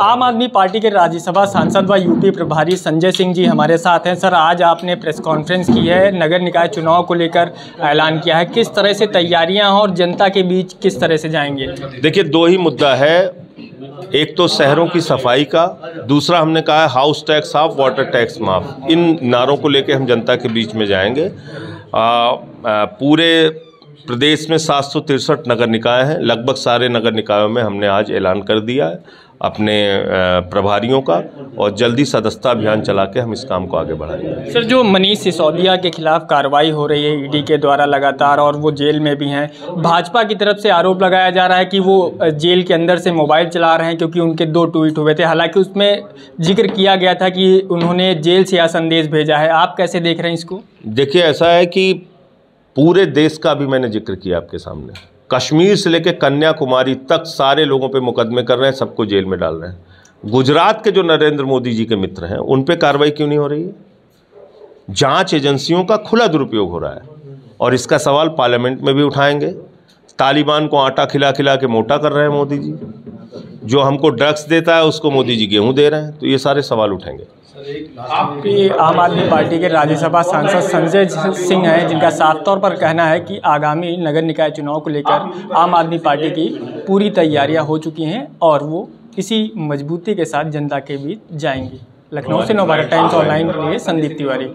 आम आदमी पार्टी के राज्यसभा सांसद व यूपी प्रभारी संजय सिंह जी हमारे साथ हैं। सर आज आपने प्रेस कॉन्फ्रेंस की है नगर निकाय चुनाव को लेकर ऐलान किया है। किस तरह से तैयारियाँ और जनता के बीच किस तरह से जाएँगे? देखिए दो ही मुद्दा है। एक तो शहरों की सफ़ाई का दूसरा हमने कहा है हाउस टैक्स माफ़ वाटर टैक्स माफ़। इन नारों को लेकर हम जनता के बीच में जाएँगे। आ, आ, पूरे प्रदेश में सात नगर निकाय हैं। लगभग सारे नगर निकायों में हमने आज ऐलान कर दिया है। अपने प्रभारियों का और जल्दी सदस्यता अभियान चला के हम इस काम को आगे बढ़ाएँगे सर जो मनीष सिसोदिया के खिलाफ कार्रवाई हो रही है ईडी के द्वारा लगातार और वो जेल में भी हैं भाजपा की तरफ़ से आरोप लगाया जा रहा है कि वो जेल के अंदर से मोबाइल चला रहे हैं क्योंकि उनके दो ट्वीट हुए थे। हालाँकि उसमें ज़िक्र किया गया था कि उन्होंने जेल से यह संदेश भेजा है। आप कैसे देख रहे हैं इसको? देखिए ऐसा है कि पूरे देश का भी मैंने ज़िक्र किया आपके सामने। कश्मीर से लेकर कन्याकुमारी तक सारे लोगों पे मुकदमे कर रहे हैं, सबको जेल में डाल रहे हैं। गुजरात के जो नरेंद्र मोदी जी के मित्र हैं, उन पर कार्रवाई क्यों नहीं हो रही है? जाँच एजेंसियों का खुला दुरुपयोग हो रहा है और इसका सवाल पार्लियामेंट में भी उठाएँगे। तालिबान को आटा खिला खिला के मोटा कर रहे हैं मोदी जी। जो हमको ड्रग्स देता है, उसको मोदी जी गेहूँ दे रहे हैं। तो ये सारे सवाल उठेंगे। आपके आम आदमी पार्टी के राज्यसभा सांसद संजय सिंह हैं, जिनका साफ़ तौर पर कहना है कि आगामी नगर निकाय चुनाव को लेकर आम आदमी पार्टी की पूरी तैयारियाँ हो चुकी हैं और वो इसी मजबूती के साथ जनता के बीच जाएँगे। लखनऊ से नौ टाइम्स ऑनलाइन के लिए संदीप तिवारी।